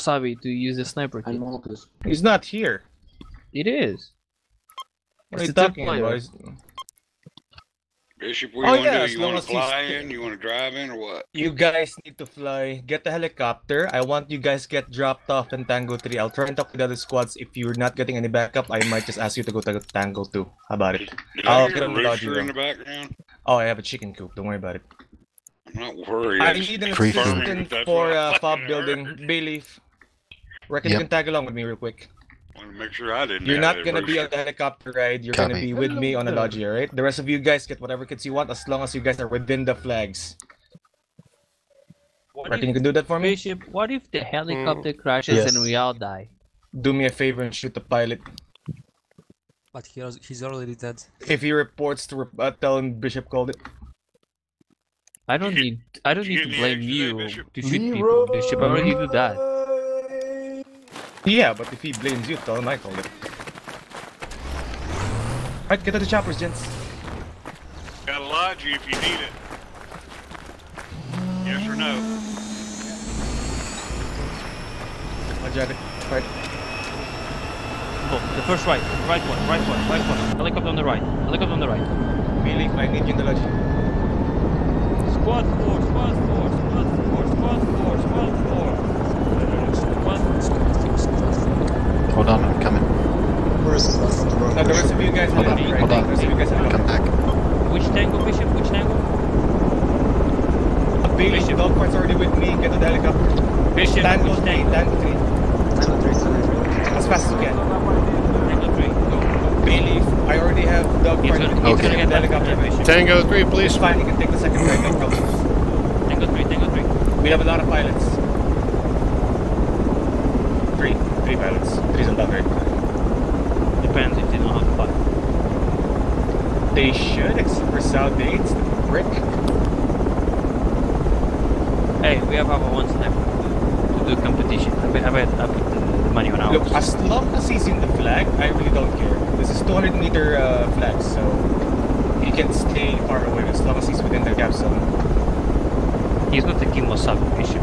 Wasabi to use the sniper kit. And Marcus. He's not here. It is. What are It's you the talking about? Bishop, what Oh, do you yeah, want to do? You want as to he's- fly in? You want to drive in or what? You guys need to fly. Get the helicopter. I want you guys get dropped off in Tango 3. I'll try and talk to the other squads. If you're not getting any backup, I might just ask you to go to Tango 2. How about it? Did I'll get a him without you, rooster in the background? Oh, I have a chicken coop. Don't worry about it. I'm not worried. I just need an Free food. confirming assistant for what I uh, fob building. heard. Bayleaf. Reckon Yep. you can tag along with me real quick. Want to make sure I didn't. You're not gonna be on the helicopter ride. You're gonna be with me on the lodge, alright? The rest of you guys get whatever kits you want as long as you guys are within the flags. What Reckon you if, can do that for me? Bishop, what if the helicopter crashes Yes. and we all die? Do me a favor and shoot the pilot. But he he's already dead. If he reports to re- uh, tell him Bishop called it. I don't You need I don't need to blame you Bishop? to shoot people. Bishop I already do that. Yeah, but if he blames you, tell him I called it. Alright, get to the choppers, gents. Got a lodge you if you need it. Yes or no? My jacket. Right. Oh, the first right, right one, right one, right one. Helicopter on the right. Helicopter on the right. Bayleaf, I need you in the lodge. Squad four, squad four, squad four, squad four, squad four. Squad Hold on, I'm coming. Where is his last on the road? Now, the rest of you guys Hold have on, it, right? hold The on. rest of you guys Come back. Which tango, Bishop? Which tango? Bayleaf, Bishop. Dogfart's already with me. Get to the helicopter. Bishop, Tango which tango? Tango 3. Tango 3, Tango 3. As fast as you can. Tango three, go. Bayleaf, I already have He's Dogfart gonna, he's. Okay. gonna get the that helicopter. Bishop. Tango 3, please. It's fine, he can take the second ride, no problem. Tango three, tango three. We have a lot of pilots. Three. Three pilots. Three's on dog, right? Depends if they know how to fly. They should, except for South Dates, the brick. Hey, we have our one sniper to do competition. I bet, I bet I put the, the money on ours. Look, as long as he's in the flag, I really don't care. This is 200 meter uh, flag, so he can stay far away as long as he's within the gap zone. He's not a Kim Wasabi Bishop.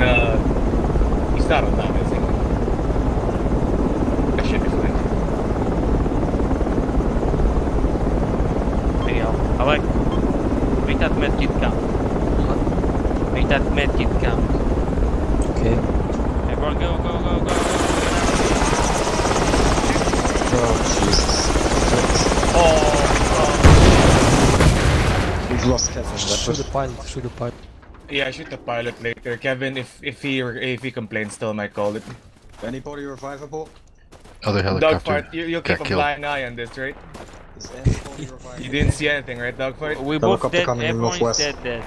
Uh, he's not on that, is he? That should be fine. Hey, I I like. Make that medkit count. Make that medkit count. Okay. Everyone, go, go, go, go, go. Oh, Jesus. Oh, We've lost Kevin. That Shoot was the pilot, shoot the pilot. yeah, I shoot the pilot later. Kevin, if if he if he complains, tell him I called it. anybody revivable? Other helicopter. Dogfart, you, you'll keep a killed. blind eye on this, right? Is anybody revivable? You didn't see anything, right, Dogfart? We both Helicopter dead, coming in everyone is northwest. dead, dead.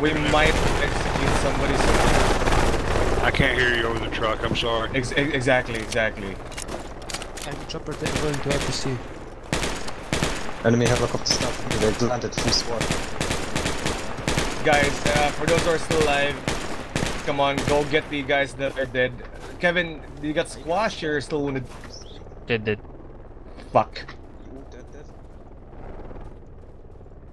We might execute somebody soon. I can't hear you over the truck. I'm sorry. Ex- ex- exactly, exactly. I'm chopper going to RPC. Enemy helicopter stuff. They landed full squad. Guys, uh, for those who are still alive, come on, go get the guys that are dead. Kevin, you got squashed or you're still wounded? Dead, dead. Fuck. Ooh, dead, dead.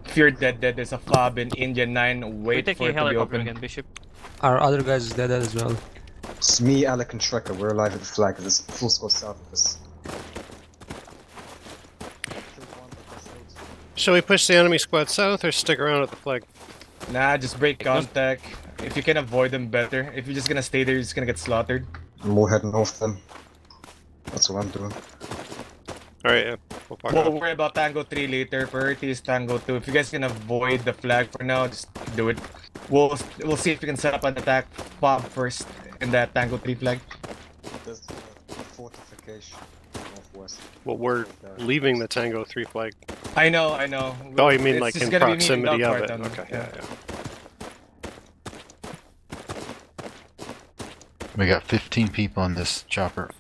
If you're dead, dead, there's a fob in India 9. Wait for it to be helicopter open. again, Bishop. Our other guys is dead as well. It's me, Alec, and Trekker. We're alive at the flag. There's full squad south of us. Shall we push the enemy squad south or stick around at the flag? Nah, just break contact. If you can avoid them, better. If you're just gonna stay there, you're just gonna get slaughtered. More heading north then. That's what I'm doing. Alright, yeah. We'll fuck We'll off. worry about Tango 3 later. Priority is Tango 2. If you guys can avoid the flag for now, just do it. We'll we'll see if we can set up an attack fob first in that Tango 3 flag. There's a fortification northwest. Well, we're leaving the Tango 3 flag. I know, I know. Oh, you mean It's like in gonna be me and proximity of it? Okay, yeah, yeah. We got 15 people on this chopper.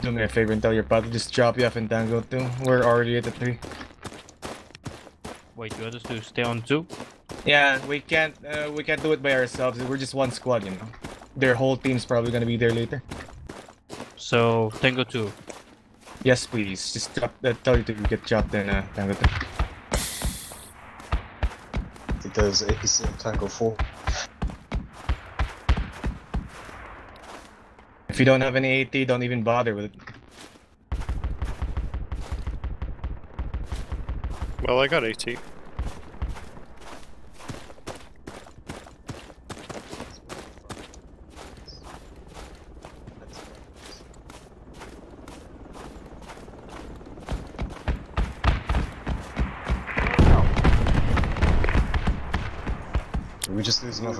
Do me a favor and tell your pal to just drop you off in Tango 2. We're already at the 3. Wait, you want us to stay on two? Yeah, we can't uh, we can't do it by ourselves. We're just one squad, you know. Their whole team's probably gonna be there later. So, Tango 2. Yes, please. Just drop, uh, tell you to get dropped in uh, Tango 2. There's APC and Tango 4. If you don't have any AT, don't even bother with it. Well, I got AT.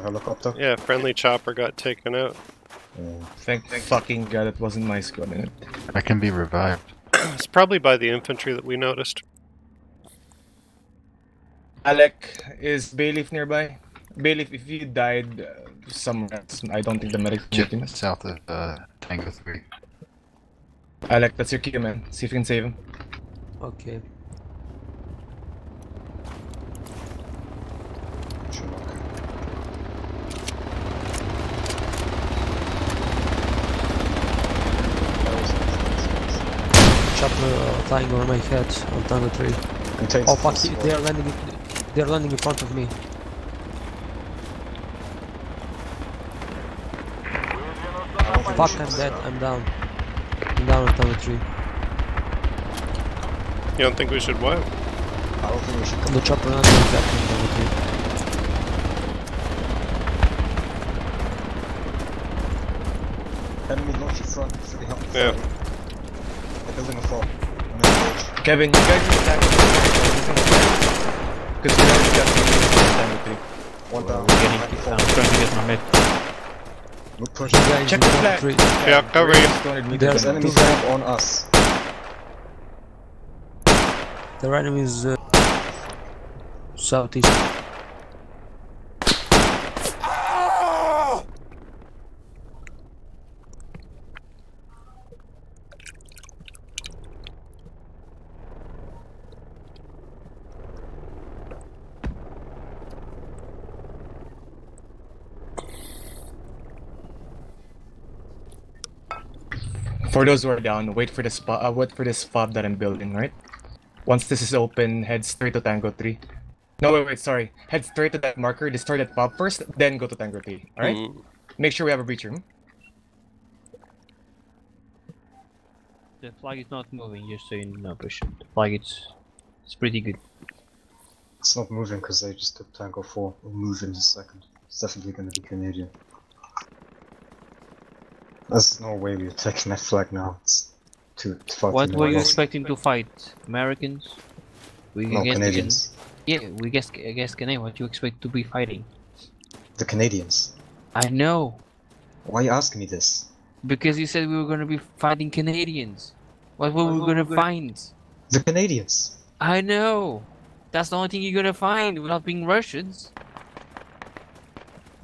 Helicopter? Yeah, friendly chopper got taken out. Yeah. Thank fucking god it wasn't my squad in it. I can be revived. It's probably by the infantry that we noticed. Alec, is Bayleaf nearby? Bayleaf, if you died uh, somewhere else, I don't think the medics can Just get south of uh, Tango 3. Alec, that's your key, man. See if you can save him. Okay. Sherlock. Chopper uh, flying over my head on Tango 3. Contains Oh fuck, they are landing. They are landing in front of me. I don't think we Fuck, I'm dead. I'm down. I'm down on Tango tree. You don't think we should what? I don't think we should come. The chopper landing exactly on Tango 3. Enemy launch in front, three help. Yeah. They're building a fort. On the edge. Kevin, you guys need to attack Because we already got Tango 3. One down. We're getting, Right I'm trying to get my med. We're pushing. The guys Check the Tango flag. 3. Yeah, cover you. 200 meters. There's There's away. enemy two- flag on us. Their enemy is uh, southeast. For those who are down, wait for the spot. Uh, wait for this fob that I'm building. Right. Once this is open, head straight to Tango 3. No, wait, wait, sorry. Head straight to that marker. Destroy that fob first, then go to Tango 3. All right. Mm. Make sure we have a breach room. The flag is not moving, just so you know, push. The flag is, it's pretty good. It's not moving because they just took Tango 4. We'll move in a second. It's definitely going to be Canadian. There's no way we're taking that flag now. It's too far What were you expecting to fight? Americans? We No, guessed Canadians. Again. Yeah, we guessed against Canadian. What you expect to be fighting? The Canadians. I know, Why are you asking me this? because you said we were gonna be fighting Canadians. What were we gonna find? The Canadians! I know. That's the only thing you're gonna find without being Russians.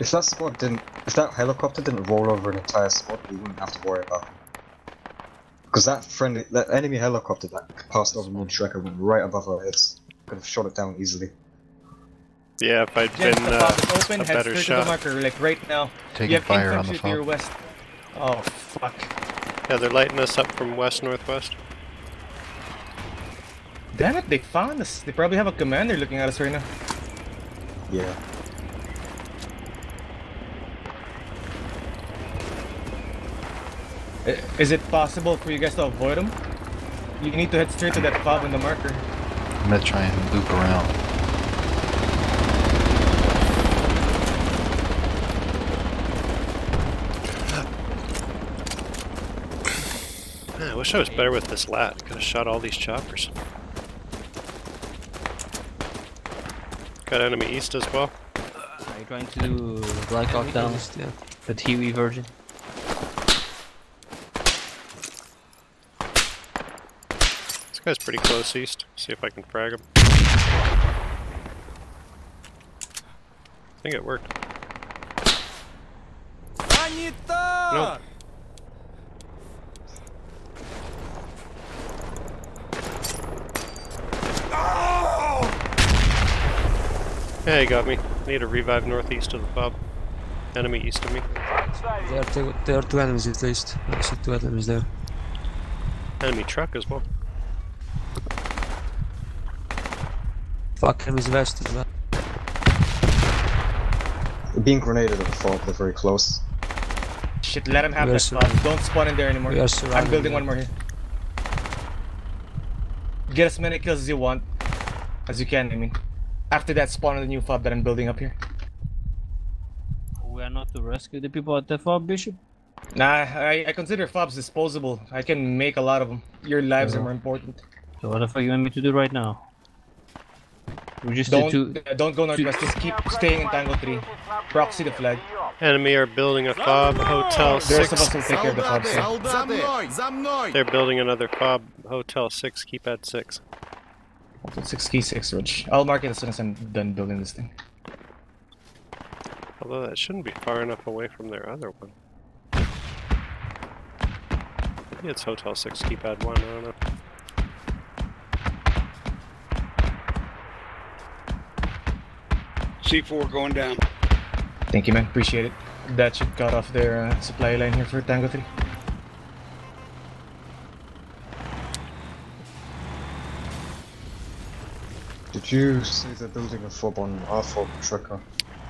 If that squad didn't, if that helicopter didn't roll over an entire squad, we wouldn't have to worry about it. Because that friendly, that enemy helicopter that passed over Moon Trekker went right above our heads. Could have shot it down easily. Yeah, if I'd Gents, been the uh, fob is open. a Head better straight to the marker, like right now. you Taking have fire on the infantry to your west. Oh fuck! Yeah, they're lighting us up from west northwest. Damn it! They found us. They probably have a commander looking at us right now. Yeah. Is it possible for you guys to avoid them? You need to head straight to that fob in the marker. I'm gonna try and loop around. Man, I wish I was better with this lat. Could have shot all these choppers. Got enemy east as well. Are you trying to do Black Hawk down the TV version? This guy's pretty close east. See if I can frag him. I think it worked. Nope. Yeah, oh! he got me. Need to revive northeast of the pub. Enemy east of me. There are two, there are two enemies at least. I see two enemies there. Enemy truck as well. Fuck enemies west as well. Being grenaded at the fog, they're very close. Shit, let him have We are that spot. Don't spawn in there anymore. I'm building one more here. Get as many kills as you want. As you can, I mean. After that, spawn on the new fob that I'm building up here. We are not to rescue the people at the fob, Bishop. Nah, I, I consider fobs disposable. I can make a lot of them. Your lives are more important. So what the fuck you want me to do right now? We just don't, two, don't go northwest. Just keep staying in Tango 3. Proxy the flag. Enemy are building a FOB Hotel 6. The rest of us will take care of the FOB 6. They're building another FOB Hotel 6. Keep at 6. 6, key 6, Rich. I'll mark it as soon as I'm done building this thing. Although that shouldn't be far enough away from their other one. Maybe it's Hotel 6, keypad 1, I don't know. C4 going down. Thank you, man. Appreciate it. That should cut off their uh, supply line here for Tango 3. Did you see they're building a fob on our fob tracker?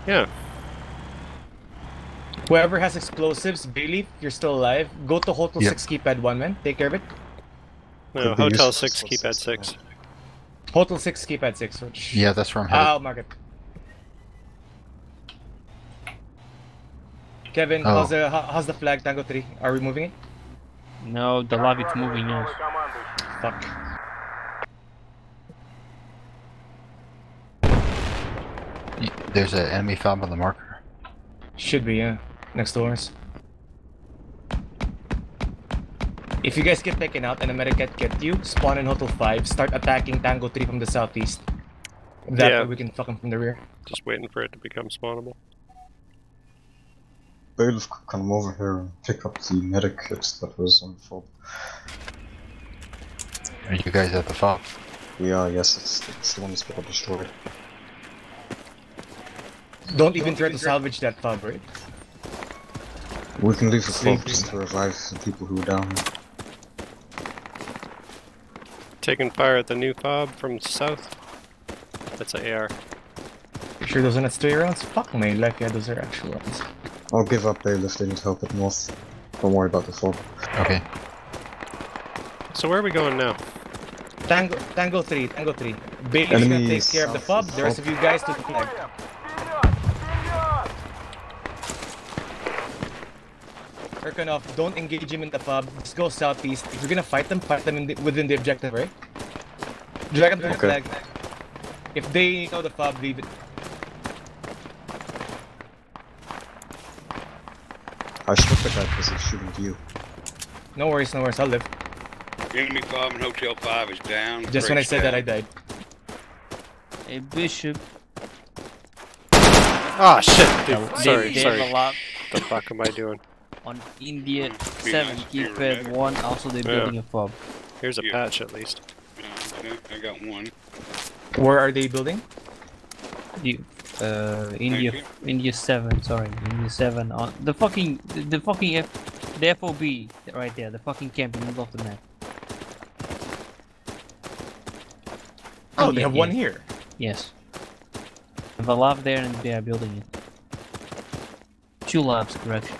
Yeah. Whoever has explosives, Bailey, you're still alive, go to Hotel Yep. 6 keypad 1, man. Take care of it. No, Could hotel six. for Keypad system, six. Hotel 6 keypad 6, Rich. Yeah, that's where I'm headed. I'll mark it. Kevin, Oh. how's the how, how's the flag Tango 3? Are we moving it? No, the lobby is moving now. Fuck. There's an enemy fob on the marker. Should be, yeah. Next doors. If you guys get taken out and a medicat get you, spawn in Hotel 5, start attacking Tango 3 from the southeast. That Yeah. way we can fuck him from the rear. Just waiting for it to become spawnable. Bayleaf could come over here and pick up the medic kit that was on the fob. Are you guys at the fob? We are, yes, it's, it's the one that's got destroyed. Don't even try to salvage that fob, right? We can leave the Sleep. fob just to revive the people who are down here. Taking fire at the new fob from south. That's a AR. You sure those are not stray rounds? Fuck me, life, yeah, those are actual rounds. I'll give up Bayleaf, they need help at north. Don't worry about the fob. Okay. So where are we going now? Tango, Tango 3, Tango 3. Bailey's gonna take care of the pub, the rest of of you guys to the flag. Urkanov, don't engage him in the pub. just go southeast. If you're gonna fight them, fight them in the, within the objective, right? Drag them to the flag. If they know the pub, leave it. I shot the guy because he's shooting you. No worries, no worries, I'll live. Enemy fob in Hotel 5 is down. Just when I Craig's said that. I died. Hey, Bishop. Ah shit, dude. They, sorry, they sorry. have a lot the fuck am I doing? on India 7 nice if keypad 1. Also, they're Yeah. building a fob. Here's a Yeah. patch at least. Uh, okay, I got one. Where are they building? You, uh, India. India 7, sorry, India 7 on the fucking, the, the fucking F, the FOB right there, the fucking camp in the middle of the map. Oh, they yeah, have one here. Yes. Have a lab there and they are building it. Two labs, correct?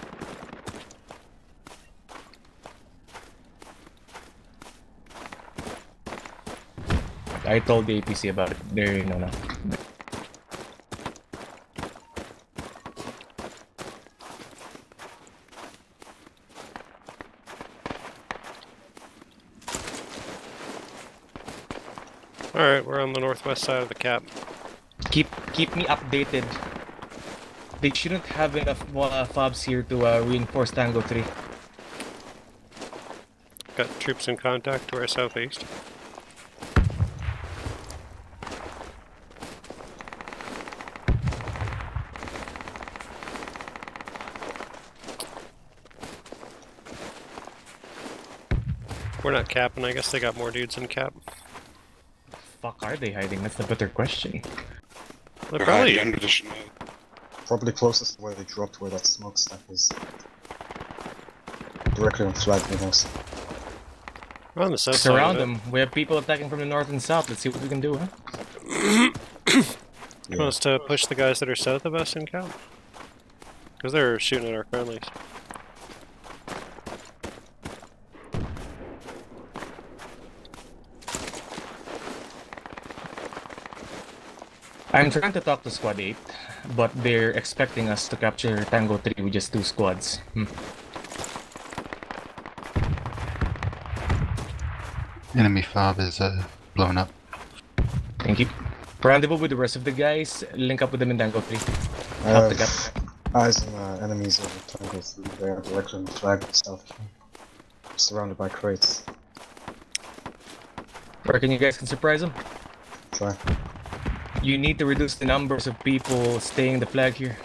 I told the APC about it. They know now. Alright, we're on the northwest side of the cap. Keep keep me updated. They shouldn't have enough uh, fobs here to uh, reinforce Tango 3. Got troops in contact to our southeast. We're not capping, I guess they got more dudes in cap. Fuck are they hiding? That's the better question. They're They're probably under the snow. Probably closest to where they dropped where that smokestack is. Directly on flag almost. we're on the south Surround side. of it. them. We have people attacking from the north and south. Let's see what we can do, huh? Want us to push the guys that are south of us in cap? Because they're shooting at our friendlies. I'm trying to talk to Squad 8, but they're expecting us to capture Tango 3 with just two squads. Hmm. Enemy fob is uh, blown up. Thank you. Rendezvous with the rest of the guys, link up with them in Tango 3. I Help the have gap. eyes on uh, enemies over Tango 3 there, directly on the flag itself. Surrounded by crates. Reckon you guys can surprise them? Try. You need to reduce the numbers of people staying the flag here.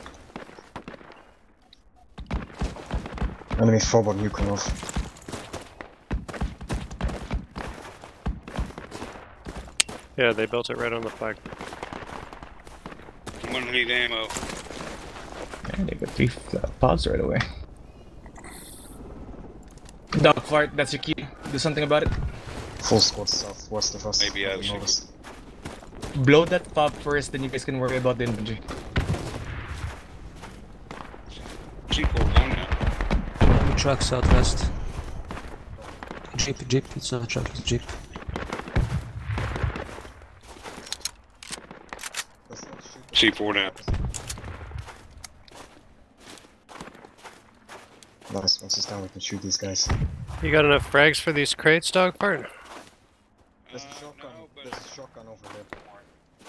Enemy forward Yukonov. Yeah, they built it right on the flag. I'm gonna need ammo. And they got three uh, pods right away. Dog fart, that's your key. Do something about it. Full squad southwest of us. Maybe I haven't should- noticed. Blow that fob first, then you guys can worry about the infantry. C4 on now. Enemy truck southwest. Jeep, jeep, it's not a truck, it's a jeep. Let's not. C4 down. Nice, once it's down we can shoot these guys. You got enough frags for these crates, dog fart? There's a Uh, shotgun, no, but there's a shotgun over there.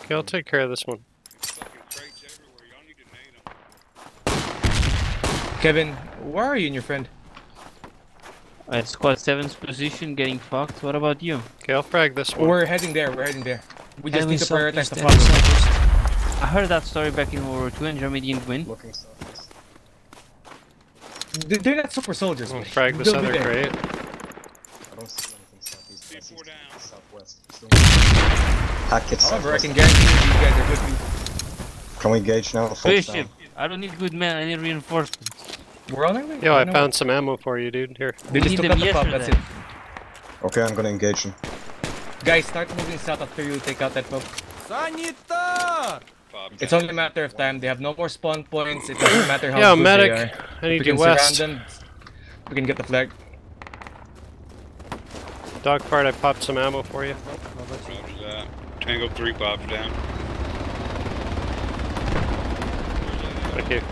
Okay, I'll take care of this one. fucking crates everywhere. Y'all need to nade them. Kevin, where are you and your friend? At squad 7's position, getting fucked. What about you? Okay, I'll frag this one. We're heading there, we're heading there. We just Enemy need to prioritize the enemy fob. I heard that story back in World War II and Germany didn't win. Looking southwest. They- They're not super soldiers. I'll frag this they'll other crate. I don't see anything southeast. I C4 see down. Southwest. Still- Hack it However, I can guarantee you these guys are good. Can we engage now? Full Bishop, I don't need good men, I need reinforcements. We're on our way. Yo, I know. found some ammo for you, dude. Here. They just need took them out the fob, that's it. Okay, I'm gonna engage him. Guys, start moving south after you take out that fob. Fob It's only a matter of time. They have no more spawn points. It doesn't matter how Yo, good medic. they are. I need We you can surround west. them. We can get the flag. Dog fart, I popped some ammo for you. Roger that. Tango 3 Bob's down. Thank you.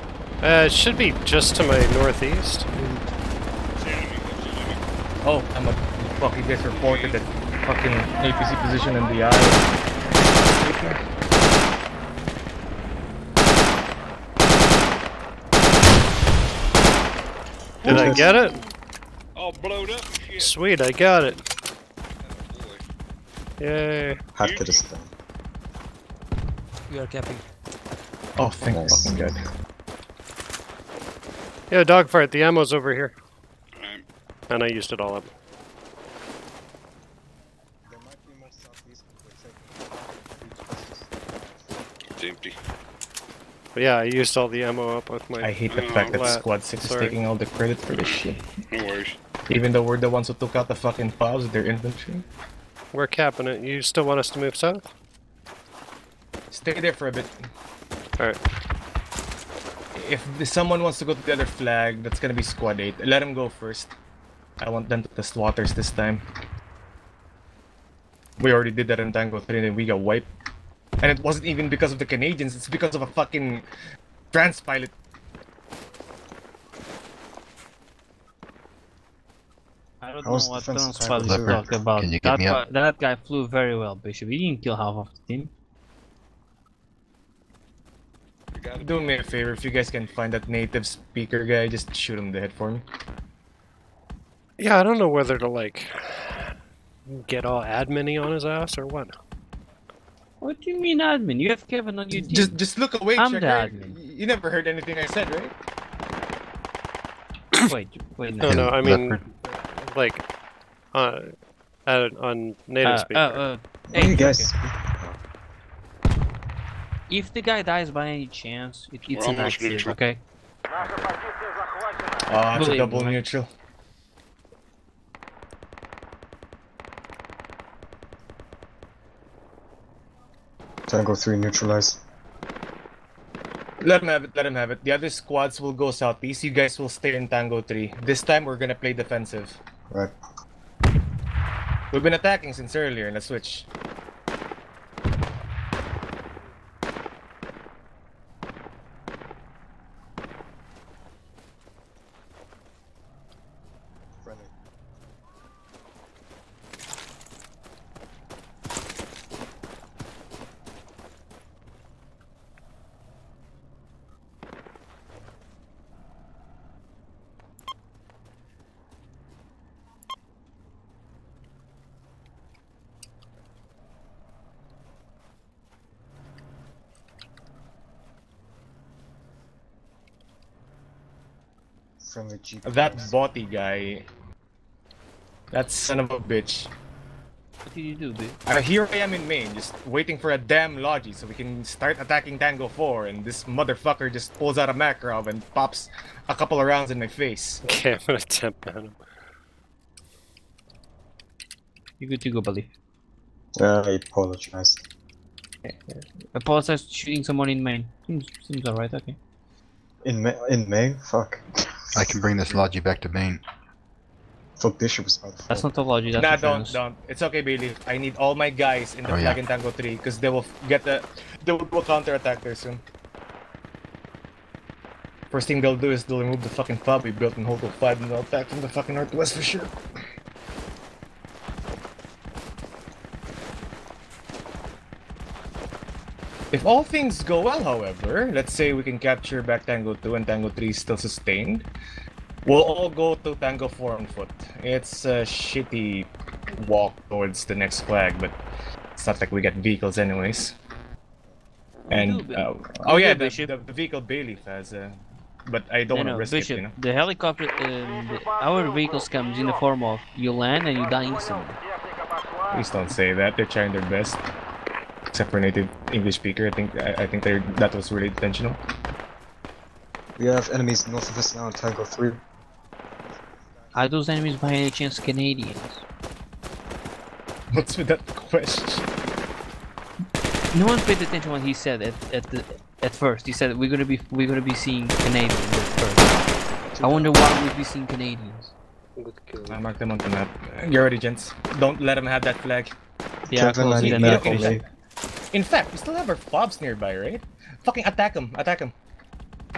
Uh, it should be just to my northeast. It's the enemy. That's the enemy. Oh, I'm a fucking guys reported that fucking APC position in the eye. Did I get it? All blowed up. Sweet, I got it. Boy. Yay. Hack it is down. We are capping. Oh, thank Nice. fucking god. Yeah, dog fart, the ammo's over here. Alright. And I used it all up. There might be more southeast, but we're taking It's empty. But yeah, I used all the ammo up with my. I hate the fact that lat. Squad 6 Sorry. is taking all the credit for this shit. No worries. Even though we're the ones who took out the fucking fobs with their infantry. We're capping it. You still want us to move south? Stay there for a bit. Alright. If someone wants to go to the other flag, that's gonna be Squad 8. Let them go first. I want them to test waters this time. We already did that in Tango 3 and we got wiped. And it wasn't even because of the Canadians, it's because of a fucking trans pilot. I don't How know what defensive Transfile cycle is Leopard, talking about. can you that, me guy, up? that guy flew very well, Bishop. He didn't kill half of the team. We got it. Do me a favor, if you guys can find that native speaker guy, just shoot him dead for me. Yeah, I don't know whether to like get all admin on his ass or what. What do you mean, admin? You have Kevin on your team. Just just look away, I'm the admin. You never heard anything I said, right? Wait, wait, No, no. no, I mean Leopard. Like uh, at, on native Uh, speak. uh, uh, Hey, hey, you guys. if the guy dies by any chance, it, it's We're an accident, neutral. okay? Oh, it's a double me. neutral. Tango 3 neutralized. Let him have it, let him have it. The other squads will go southeast, you guys will stay in Tango 3. This time we're gonna play defensive. Right. We've been attacking since earlier, in the switch. That cars. body guy. That son of a bitch. What did you do, bitch? Uh, here I am in main, just waiting for a damn logi so we can start attacking Tango 4, and this motherfucker just pulls out a Makarov and pops a couple of rounds in my face. Okay, I'm gonna temp at him. You good to go, buddy. Uh, I apologize. I Apologize shooting someone in main. Seems, seems alright, okay. In May, in May? Fuck. I can bring this Logi back to main. Fuck Bishop was by the That's not a logic, that's nah, don't, don't. It's okay, Bailey. I need all my guys in the Oh, flag yeah. in Tango 3, because they will get the... They will go counter-attack there soon. First thing they'll do is they'll remove the fucking fob we built in Hotel 5 and they'll attack from the fucking northwest for sure. If all things go well, however, let's say we can capture back Tango 2 and Tango 3 is still sustained, we'll all go to Tango 4 on foot. It's a shitty walk towards the next flag, but it's not like we get vehicles anyways. And, do, uh, oh yeah, the, the, the vehicle Bailey has, uh, but I don't No, want to no, risk Bishop, it, you know? the helicopter, um, the, our vehicles comes in the form of you land and you die instantly. Please don't say that. They're trying their best. Except for native English speaker, I think I, I think they that was really intentional. We have enemies north of us now in Tango 3. Are those enemies by any chance Canadians? What's with that question? No one paid attention what he said at, at the at first. He said we're gonna be we're gonna be seeing Canadians at first. I wonder why we'd be seeing Canadians. Good kill. I marked them on the map. You're ready, gents. Don't let them have that flag. Yeah, Kevin, I close need it and medical finish aid. it. In fact, we still have our fobs nearby, right? Fucking attack them, attack them.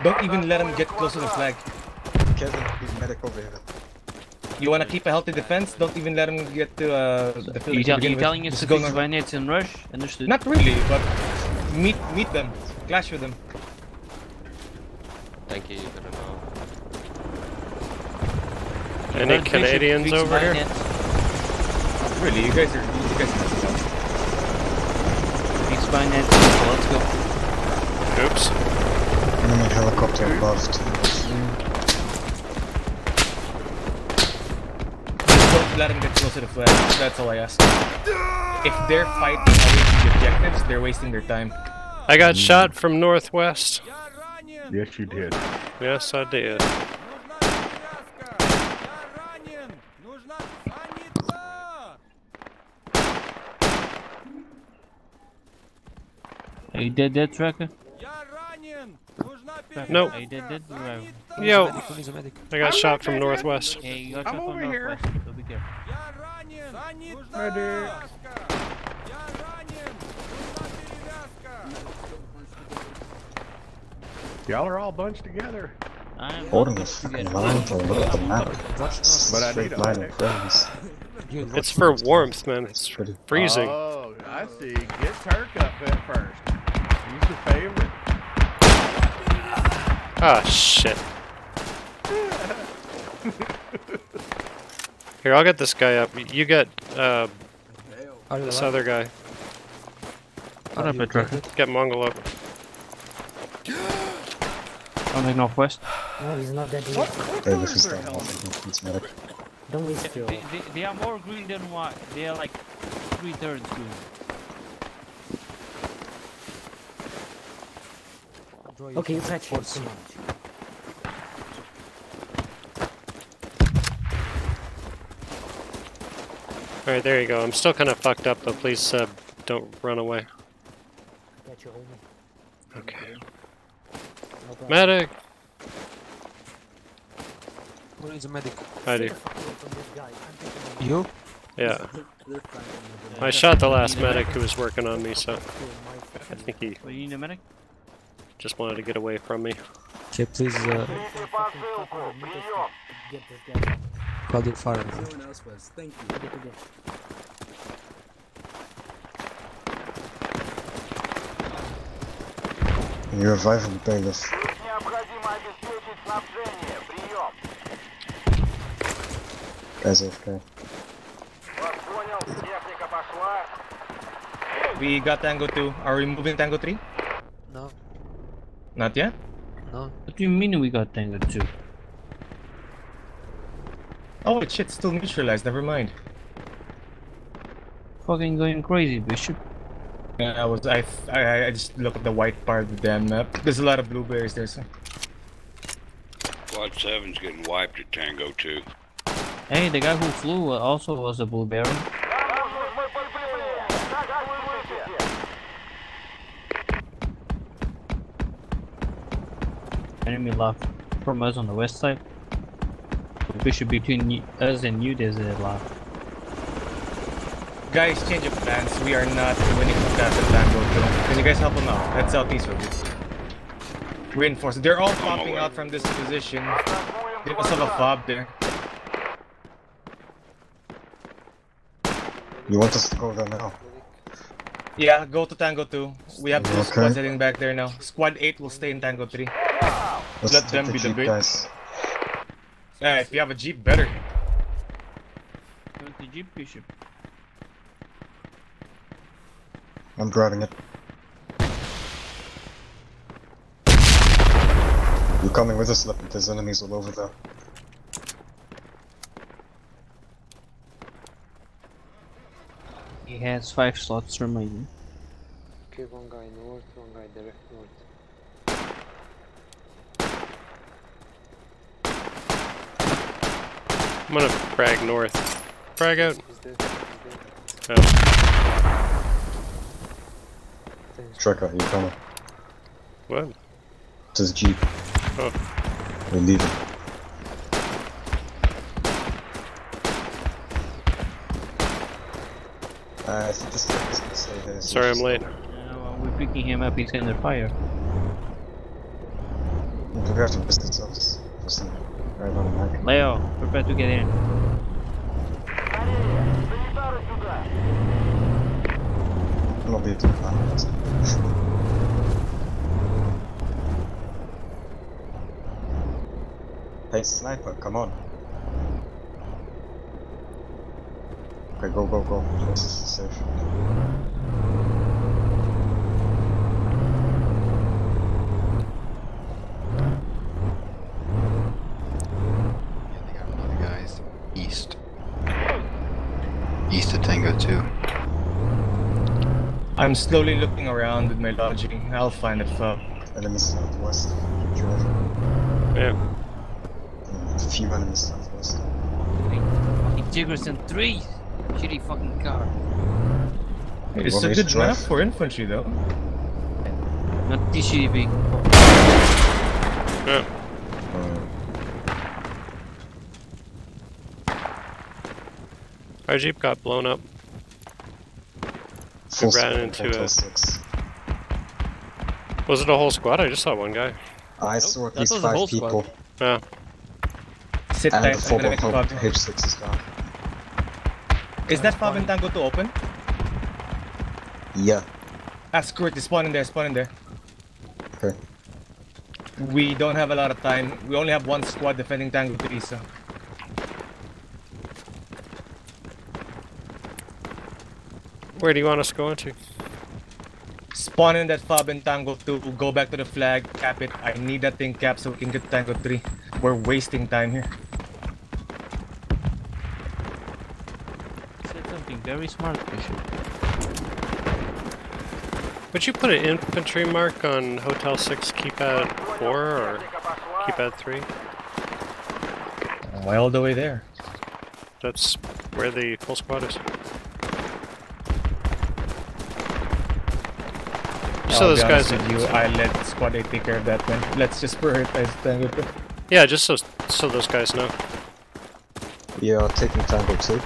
Don't even let them get close to the flag. Kevin, need medic over here. You wanna keep a healthy defense? Don't even let them get to uh, the You, flag. tell, you with. telling us to go fix north. bayonets and rush? Understood. Not really, but meet meet them, clash with them. Thank you, you better know. Any Canadians over here? bayonets, Really, you guys are you guys are messing up. Fix. Let's go. Oops. Enemy helicopter above. Just don't let them get close to the flag. That's all I ask. If they're fighting away from the objectives, they're wasting their time. I got shot from northwest. Yes, you did. Yes, I did. You dead, dead, tracker? Nope. Are you dead, dead? Yo, Who needs? I got shot from northwest. Hey, you got I'm shot from over here. northwest, so be careful. Y'all are all bunched together. I am Holding the fucking together. line to look at the map. But I Straight need line medic. of friends. It's for warmth, man. It's Pretty. freezing. Oh, I see. Get Turk up at first. He's your favorite. Ah, shit. Here, I'll get this guy up. You get uh, Are this other guy. What Are up, you Petra? Get Mongol up. On the northwest. No, he's not dead What, yet. what Davis colors is their down. helmets? It's medic. Don't waste They, fuel. they, they are more green than white. They are like three thirds green. Draw your Okay, you flag catch force. him. Come on. Alright, there you go. I'm still kind of fucked up, but please uh, don't run away. Catch your homie. Okay. No. Medic! Who needs a medic? I do. From this guy. I'm taking him. You? Yeah. I shot the last medic who was working on me, so I think he What, you need a medic? Just wanted to get away from me. Okay, please uh, Get this guy. call the fire. Okay, okay. You revive him, Bayleaf. Guys AFK. We got Tango 2. Are we moving Tango 3? No, Not yet? no. What do you mean we got Tango 2? Oh, wait, shit, still neutralized. Never mind. Fucking going crazy, Bishop. Yeah, I was. I, I, I just look at the white part of the damn map. There's a lot of blueberries there, so. Quad 7's getting wiped at Tango 2. Hey, the guy who flew uh, also was a blueberry. Enemy left from us on the west side. The Bishop between us and you, there's a lot. Guys, change of plans. We are not winning that at Tango 2. Can you guys help them out? Head southeast with it. Reinforce. They're all popping out from this position. They must have a fob there. You want us to go there now? Yeah, go to Tango 2. We have two Okay. squads heading back there now. Squad 8 will stay in Tango 3. Let's Let them the be the jeep, bait. guys. Yeah, if you have a jeep, better. The Jeep Bishop. I'm driving it. You're coming with us, Leopard. There's enemies all over there. He has five slots remaining. Okay, one guy north, one guy direct north. I'm gonna frag north. Frag out. He's dead. He's dead. Oh, Thanks. Trekker, you coming? what? To the jeep. Oh. We're leaving. Uh, I think this is gonna stay here. Sorry, I'm late. Uh, well, we're picking him up, he's under fire. We have to risk ourselves. for some right on the mark. Leo, prepare to get in. Being too fast. hey, sniper, come on. Okay, go, go, go. This is safe. Yeah, they got one of the guys east. East of Tango 2. I'm slowly looking around with my lodging. I'll find a fob. Enemies southwest. Yeah. A few enemies southwest. Fucking Jiggers and threes! Shitty fucking car. It's a good drive? map for infantry, though. Not this shitty big. Yeah. Our jeep got blown up. Full ran squad, into Hotel a- 6. Was it a whole squad? I just saw one guy. I saw at least was the five whole squad. people, Yeah. Sit and tight, the I'm fob gonna make a hotel fob. H6 is gone. Is that fob in Tango to open? Yeah. Ask Kurt, to spawn in there, spawn in there. Okay. We don't have a lot of time. We only have one squad defending Tango 3, Where do you want us going to? Spawn in that fob in Tango 2, go back to the flag, cap it. I need that thing capped so we can get Tango 3. We're wasting time here. Said something very smart, Bishop. Would you put an infantry mark on Hotel 6 keypad 4 or keypad 3? Why all the way there? That's where the full squad is. So I'll those guys. honest with you, I let squad 8 take care of that man. Let's just prioritize Tango 2. Yeah, just so so those guys know. We are taking Tango 2.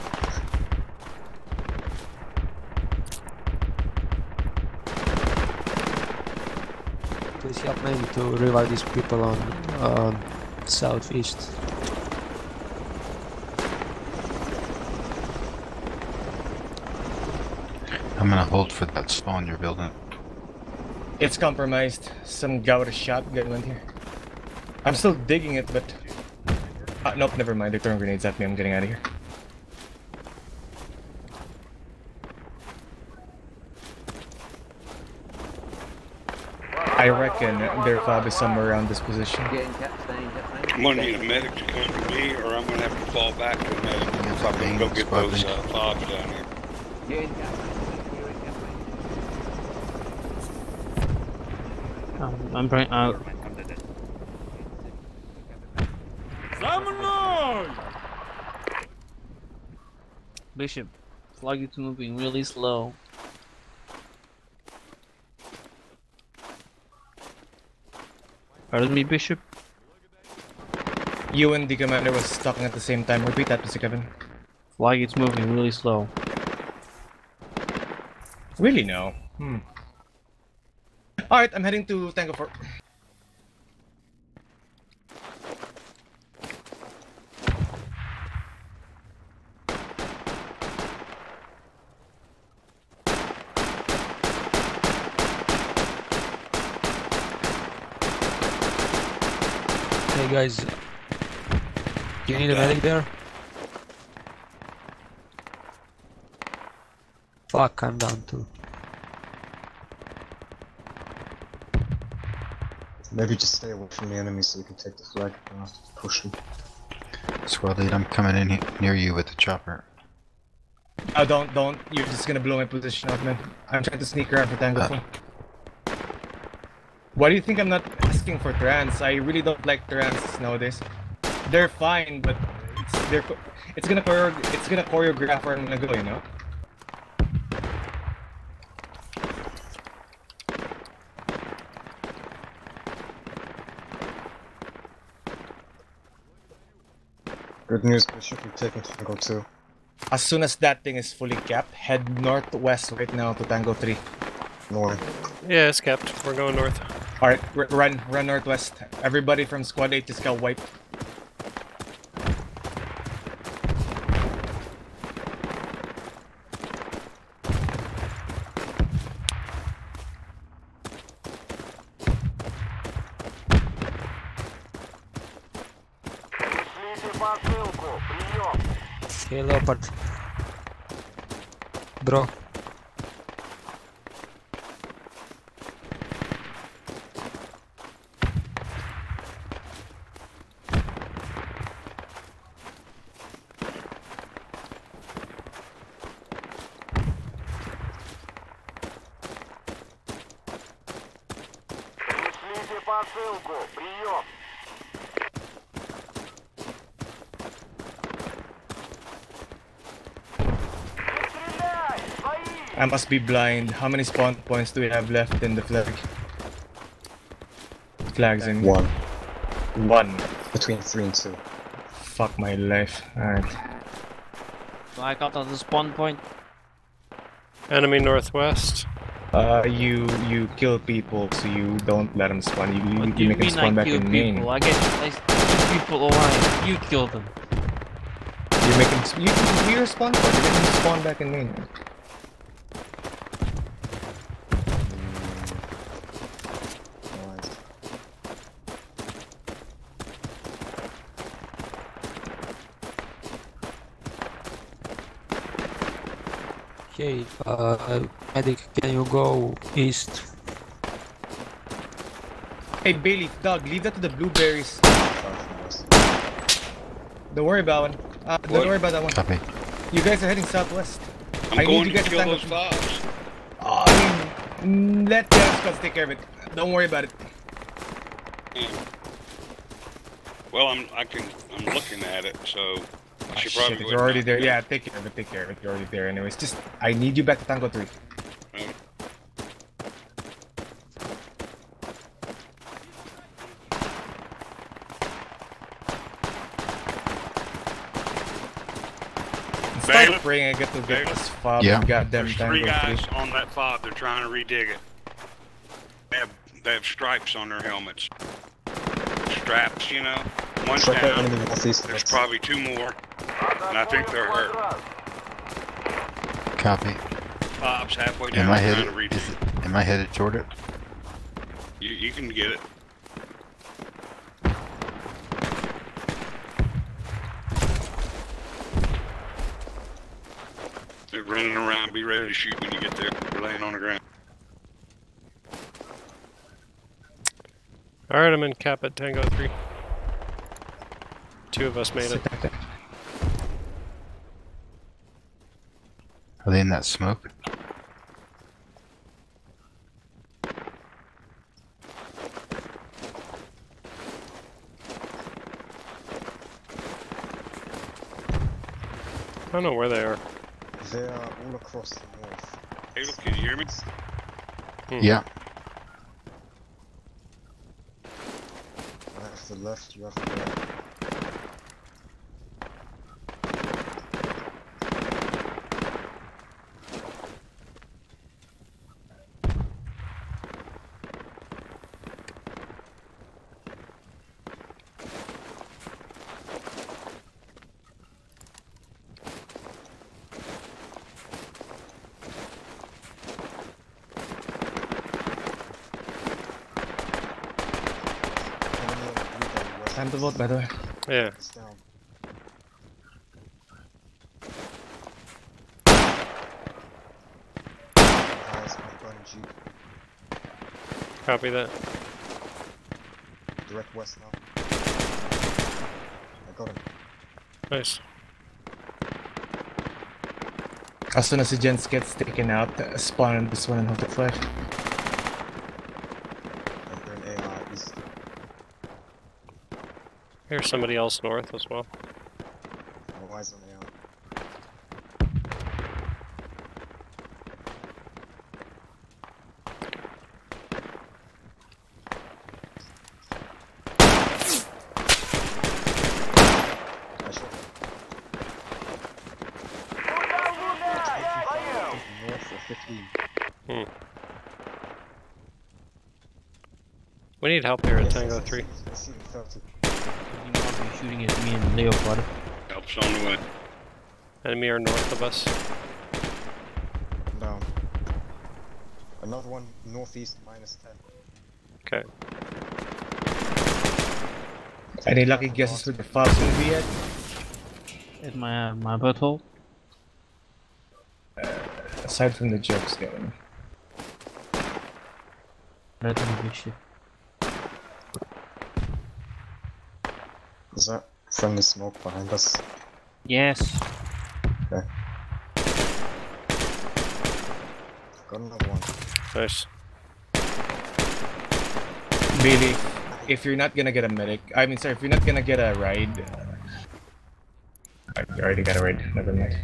Please help me to revive these people on um, southeast. I'm gonna hold for that spawn you're building. It's compromised. Some guy with a shotgun went here. I'm still digging it, but... Uh, nope, never mind. They're throwing grenades at me. I'm getting out of here. I reckon their fob is somewhere around this position. I'm gonna need a medic to come to me, or I'm gonna have to fall back to a medic if I'm gonna go get those link. uh, fobs down here. I'm trying. Uh, Bishop, flag is moving really slow. Pardon me, Bishop. You and the commander was talking at the same time. Repeat that, Mr. Kevin. Flag is moving really slow. Really, no. Hmm. Alright, I'm heading to Tango Fort. Hey guys, do you need a medic there? Fuck, I'm down too. Maybe just stay away from the enemy so we can take the flag and have to push them. Squad lead, I'm coming in he- near you with the chopper. Oh, don't, don't. You're just gonna blow my position out, man. I'm trying to sneak around for Tango Uh. Why do you think I'm not asking for trans? I really don't like trans nowadays. They're fine, but it's they're it's gonna choreo it's gonna choreograph where I'm gonna go, you know. Good news, Bishop, we've taken Tango 2. As soon as that thing is fully capped, head northwest right now to Tango 3. North. Yeah, it's kept. We're going north. Alright, run, run northwest. Everybody from Squad 8 just got wiped. Bro, must be blind. How many spawn points do we have left in the flag? Flags in One. one. Between 3 and 2. Fuck my life. Alright. Flag out of the spawn point. Enemy northwest. Uh, you you kill people, so you don't let them spawn. You, you, you you make them mean spawn I back kill in people? main. I get I people alive. You kill them. You make them. You you your spawn. You make them spawn back in main. Alright. Hey, uh, medic, can you go east? Hey Bailey, dog, leave that to the blueberries. Far from us. Don't worry about one. Uh, don't What? worry about that one. Copy. You guys are heading southwest. I'm I need going you guys to kill tango- those fobs. Oh, I mean, let the other take care of it. Don't worry about it. Yeah. Well, I'm I can I'm looking at it, so she oh, probably shit, you're already there. Yeah, take care of it, take care of it. You're already there anyways. Just, I need you back to Tango 3. Stop praying I get to get this fob. Yeah. There's three guys on that fob. They're trying to redig it. They have, they have stripes on their helmets. Straps, you know. One down. There's probably two more and I think they're hurt. Copy. Fob's halfway down Am I headed? to Is it. it, am I headed toward it? You, you can get it. They're running around. Be ready to shoot when you get there. They're laying on the ground. Alright, I'm in cap at Tango 3. Two of us made it. Are they in that smoke? I don't know where they are. They are all across the north. Hey, look, can you hear me? Hmm. Yeah. I have the left, you have the right. Enemy on the blue belly west Time to vote, by the way. Yeah. is down. Highest my gun jeep. Copy that. Direct west now. I got him. Nice. As soon as the gents gets taken out, uh, spawn on this one and hold the flash. And they're in AR east. Here's somebody else north as well. Him. North of 15. We need help here at Tango yes, 3. Yes, I see him 30. You know, you're shooting at me and Leo, brother. Helps on the way. Enemy are north of us. Down. Another one northeast minus 10. Okay. Any lucky guesses with the fob's gonna be at? At my uh, my butthole. Aside from the jokes going. That's a good shit. Is that friendly smoke behind us? Yes. Got another one. Nice. Billy, if you're not gonna get a medic, I mean, sorry, if you're not gonna get a ride, uh, I already got a ride. Never mind.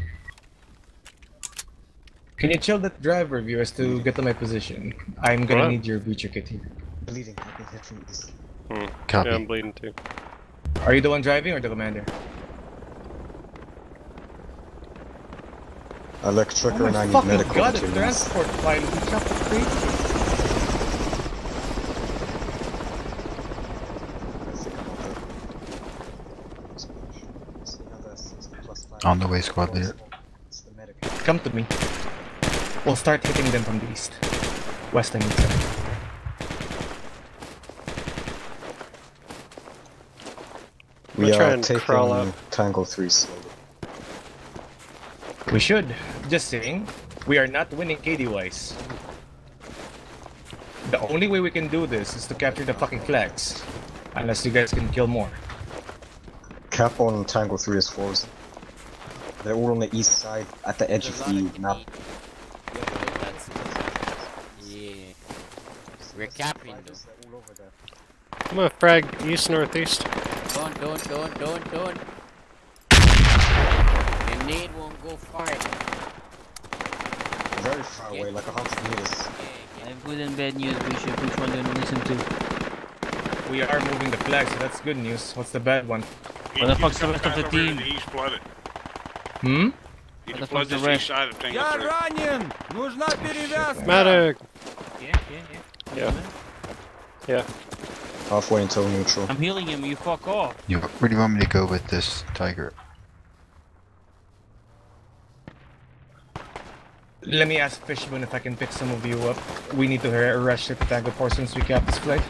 Can you chill that driver viewers to get to my position? I'm gonna What? need your breacher kit here. Bleeding. I've been hit from east. Hmm. Copy. Yeah, I'm bleeding too. Are you the one driving or the commander? Electric oh and my I need fucking medical god, the materials. transport pilot, he shot the crazy. On the way, squad leader. It's the medic. Come to me. We'll start hitting them from the east. West and east. We try are and taking crawl out. Tango 3 slowly. We should. Just saying, we are not winning KD wise. The only way we can do this is to capture the fucking flags. Unless you guys can kill more. Cap on Tango 3 is frozen. They're all on the east side at the edge of the map. Yeah. We're capping them. All over there. I'm gonna frag east northeast Don't, don't, don't, don't, don't. The nade won't go far. Very far away, like a hundred meters. I have good and bad news, Bishop. Which one do you want to listen to? We are moving the flag, so that's good news. What's the bad one? What the fuck's the rest of the Guys over here in team? The east flooded. Hmm? You Where the deployed fuck's the the east side of Tango Я 3. ранен! Нужна перевязка! Medic! Yeah, yeah, yeah. Yeah. Yeah. Halfway until neutral. I'm healing him, you fuck off. You, where do you want me to go with this tiger? Let me ask Fishbone if I can pick some of you up. We need to hurry- rush to Tango 4 since we cap this flight.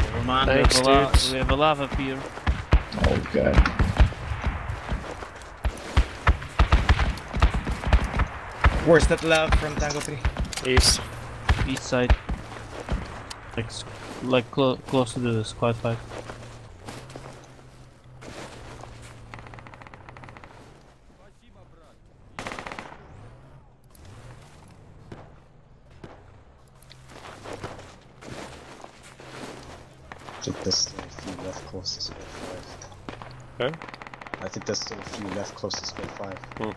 Never mind, Thanks, we, have a la- dudes. we have a lava pier. Oh god. Where's that love from Tango 3? East. East side. Like, s- like clo- close to the squad fight. I think there's still a few left close to square five. Okay. I think there's still a few left close to square five. Hmm.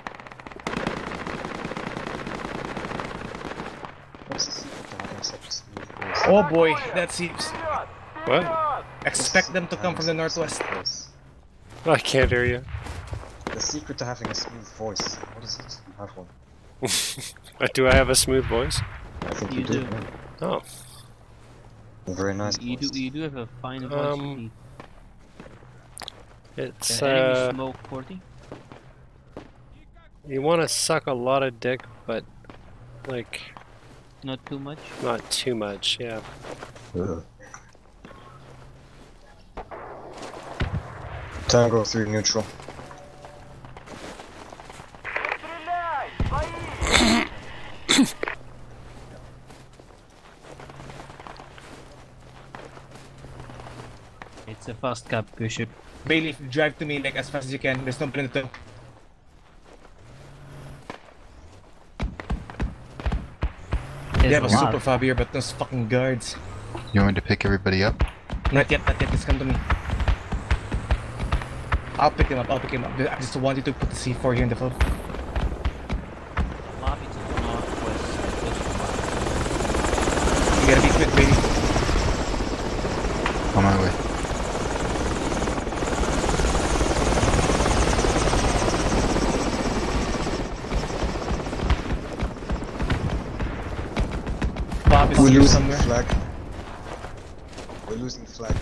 What's the secret to having such a smooth voice? Oh boy, that seems. What? Expect them to come from the northwest. Voice. I can't hear you. The secret to having a smooth voice. What is it? You have one. Do I have a smooth voice? I think You you, do. do. Oh. Very nice You voice. do, you do have a fine voice. Um. It's, The enemy uh, smoke 40. you want to suck a lot of dick, but, like, Not too much. not too much, yeah. Ugh. Tango 3 neutral. It's a fast cap, Bishop. Bailey, drive to me like as fast as you can. There's no plan They have a There's lot. super fob here, but those fucking guards. You want me to pick everybody up? Not yet, not yet. Just come to me. I'll pick him up. I'll pick him up. I just want you to put the C4 here in the fob. Lobby to the northwest side. close to the You gotta be quick, Bailey. On my way. Bob is We're losing somewhere. flag. We're losing flag.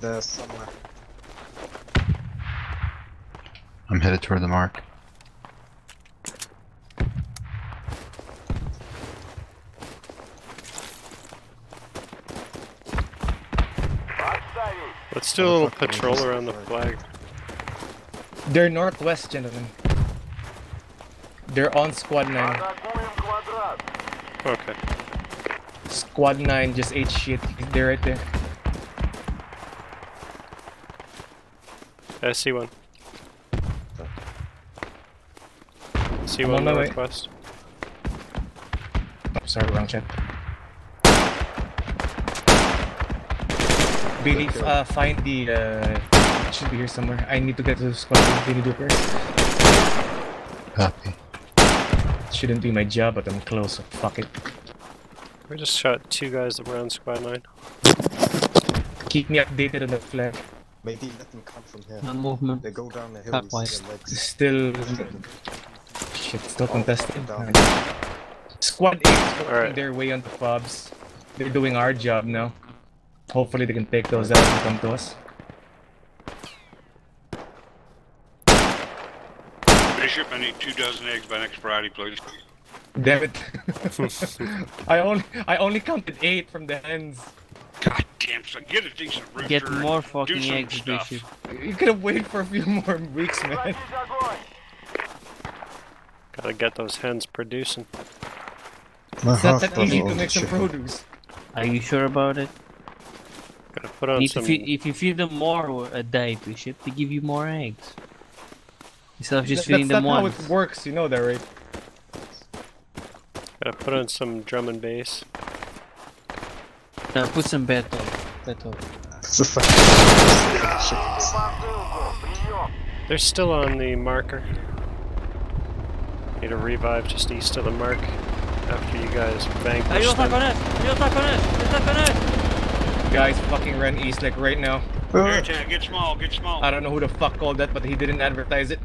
There's somewhere. I'm headed toward the mark. Let's do a little patrol around the flag. flag. They're northwest, gentlemen. They're on squad 9. Okay. Squad 9 just ate shit. They're right there. I see one. See I'm one on my way. northwest. Oh, sorry, wrong chat. Bailey, Okay. uh, find the, uh, it should be here somewhere. I need to get to the squad. They need to first. Copy. Shouldn't be my job, but I'm close, so fuck it. We just shot two guys that were on squad 9. Keep me updated on the flag. Maybe let them come from here. No movement. They go down the hill Cut and see their legs. Still, shit, still oh, contested. Squad 8 is working Alright. their way onto fobs. They're doing our job now. Hopefully they can take those out and come to us. Bishop, I need two dozen eggs by next Friday, please. Damn it. I only I only counted eight from the hens. God damn, son. Get a decent rooster. Get and more do fucking some eggs, stuff. Bishop. You could have waited for a few more weeks, man. Gotta get those hens producing. My It's not that easy to make some produce. Are you sure about it? Gotta put on Need to some. feed, if you feed them more uh, a day, Bishop, they give you more eggs. Instead of just Th- feeding That's them not once. how it works, you know that, right? Gotta put on some drum and bass. No, put some beto. Beto. It's a fucking chickens. They're still on the marker. Need a revive just east of the mark after you guys vanquish Ayos them. tacones! Ayos tacones! Ayos tacones! Guys fucking run east like right now. Air tag, get small, get small. I don't know who the fuck called that, but he didn't advertise it.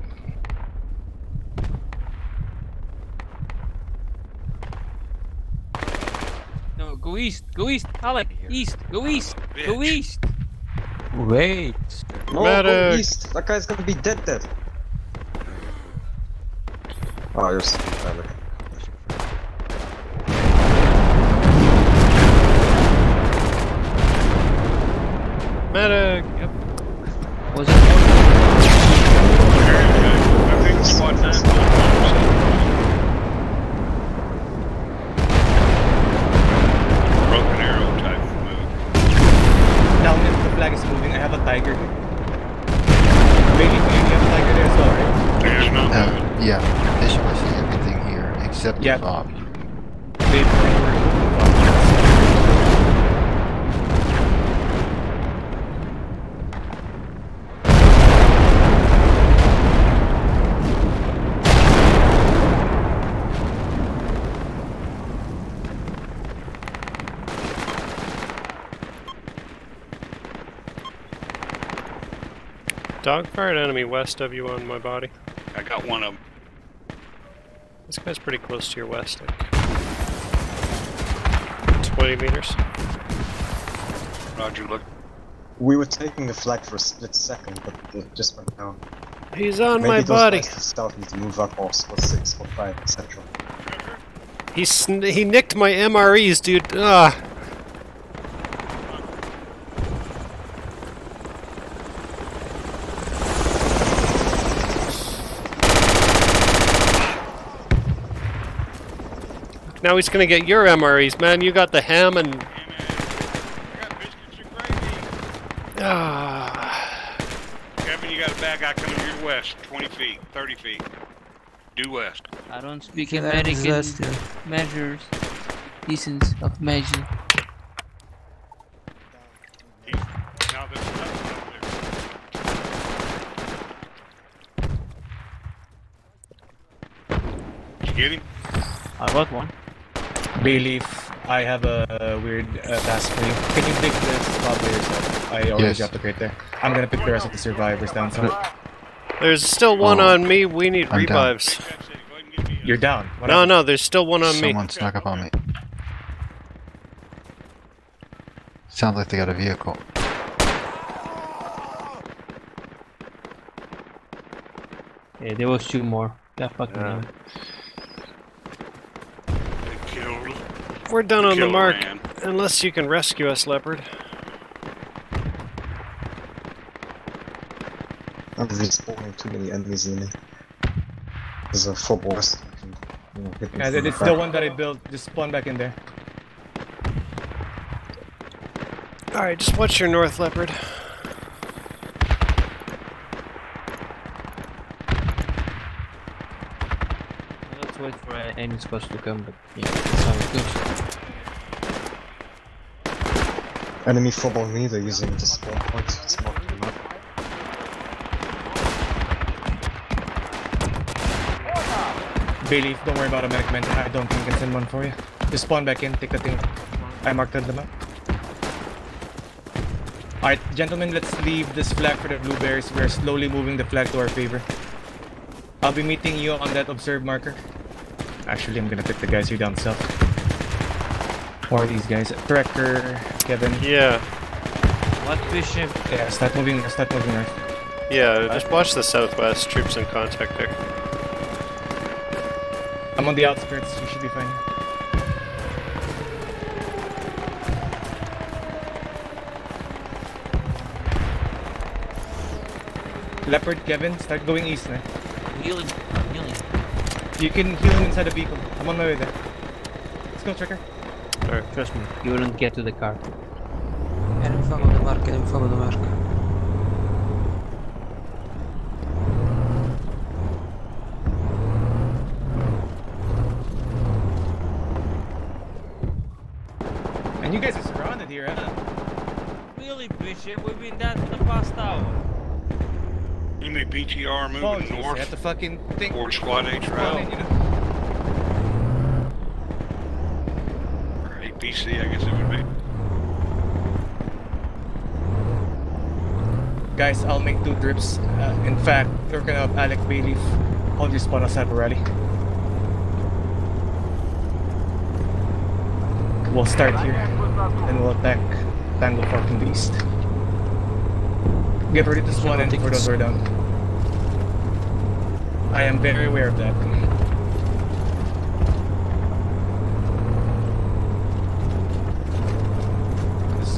Go east, go east, Alec, east, go east, Bitch. go east. Wait. No, Medic. go east. That guy's gonna be dead dead. Oh, you're sick, Alec. Medic! Yep. Was it? I think flag is moving, I have a tiger. Bailey, you have a tiger there as well, right? There's no Uh, yeah, they should see everything here except Yeah. the fob. Bailey, Dog fart enemy west of you on my body. I got one of them. This guy's pretty close to your west. Like 20 meters. Roger, look. We were taking the flag for a split second, but it just went down. He's on Maybe my those body. guys to the south need to move up or squad 6, squad 5, etc. He sn- he nicked my MREs, dude. Ah. Now he's gonna get your MREs, man. You got the ham and Hey, man. I got biscuits and gravy. ah. Kevin, you got a bag out coming your west, 20 feet, 30 feet. Due west. I don't speak Can I American resist you? measures. Distance of measure. He's, now there's nothing over there. Did you get him? I got one. Bailey, I have a weird uh, task for you. Can you pick this fob by yourself? I already Yes. dropped the crate there. I'm gonna pick the rest of the survivors down south. There's still one Oh, on me. We need I'm revives. Take that city. Go ahead and give me a- You're down. What No, happened? no. There's still one on me. Someone snuck up on me. Sounds like they got a vehicle. Yeah, there was two more. God fucking Yeah. We're done on the mark. man. Unless you can rescue us, Leopard. I'm respawning too many enemies in me. There's a four boys. I you know, Yeah, from the it's the one that I built. Just spawn back in there. Alright, just watch your north, Leopard. Let's wait for uh, any squads to come, but yeah, that's how it goes. Enemy on me, they're using the spawn point. It's marked on map. Bailey, don't worry about a medic man. I don't think I can send one for you. Just spawn back in, take the thing. I marked on the map. Alright, gentlemen, let's leave this flag for the blueberries. We're slowly moving the flag to our favor. I'll be meeting you on that observe marker. Actually, I'm gonna pick the guys here down south. Who are these guys? Trekker, Kevin. Yeah, What bishop? Yeah, start moving, start moving north. yeah, just watch the southwest. Troops in contact there. I'm on the outskirts, you should be fine. Leopard, Kevin, start going east now. Healing. Healing. You can heal him inside the vehicle. I'm on my way there. Let's go, Trekker. Alright, trust me. You wouldn't get to the car. Enemy fog on the mark, enemy fog on the mark. And you guys are surrounded here, huh? Really, Bishop? We've been dead for the past hour. Enemy BTR moving Apologies, I north had to fucking think. toward Squad H Spawn route. In, you know? Or APC, I guess it would be. Guys, I'll make two trips. Uh, in fact, we're gonna have Alec Bayleaf. Hold your spawn on Sniper Rally. We'll start here, and we'll attack Tango Park in the east. Get ready to spawn in for those who are down. I am very aware of that.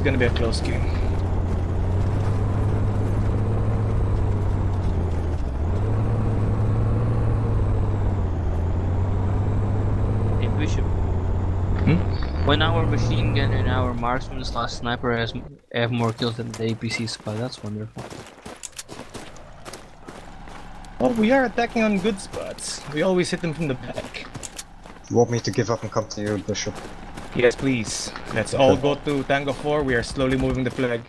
This gonna be a close game. Hey Bishop. Hmm? When our machine gun and our marksman slash sniper has have more kills than the APC squad, that's wonderful. Well, we are attacking on good spots. We always hit them from the back. You want me to give up and come to you, Bishop? Yes, please. Let's all go to Tango 4. We are slowly moving the flag.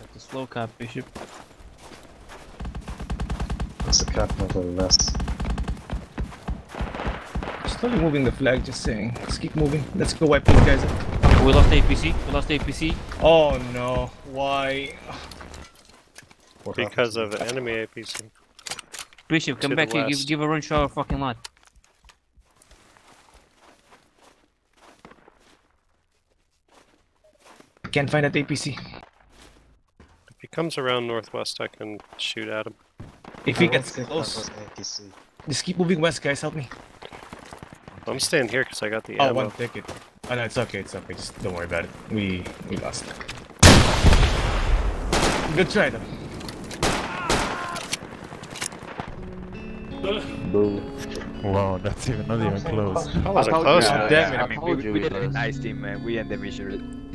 That's slow cap, Bishop. Moving the flag, just saying. Let's keep moving. Let's go wipe these guys up. We lost APC. We lost APC. Oh no. Why? Because of enemy APC. Bishop, come back here. Give, give a run shot our fucking lot. Can't find that APC. If he comes around northwest, I can shoot at him. If he gets think that close, APC. just keep moving west, guys. Help me. I'm staying here because I got the Oh, ammo. one ticket. Oh no, it's okay. It's okay. Just don't worry about it. We we lost. Good try though. Wow, that's even not even close. That was a close one. Damn it. I mean, we, we did a nice team, man. We end the mission.